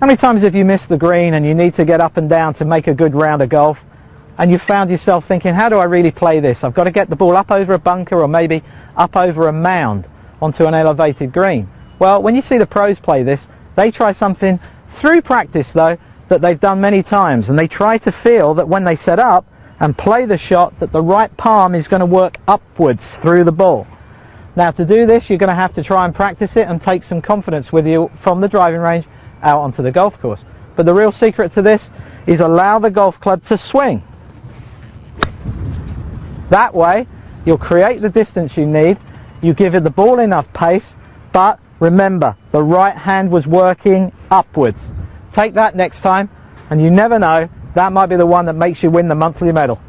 How many times have you missed the green and you need to get up and down to make a good round of golf and you found yourself thinking, how do I really play this? I've got to get the ball up over a bunker or maybe up over a mound onto an elevated green. Well, when you see the pros play this, they try something through practice though that they've done many times and they try to feel that when they set up and play the shot that the right palm is going to work upwards through the ball. Now to do this you're going to have to try and practice it and take some confidence with you from the driving range out onto the golf course. But the real secret to this is allow the golf club to swing. That way you'll create the distance you need, you give it the ball enough pace, but remember the right hand was working upwards. Take that next time and you never know, that might be the one that makes you win the monthly medal.